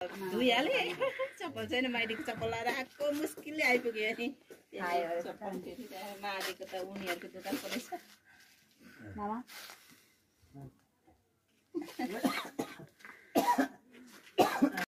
धुइहाले। चप्पल छैन माइलीको चप्पल लगाएर आएको मुस्किलले आइपुग्यो नि मालीको त उनीहरूको दुकान परेछ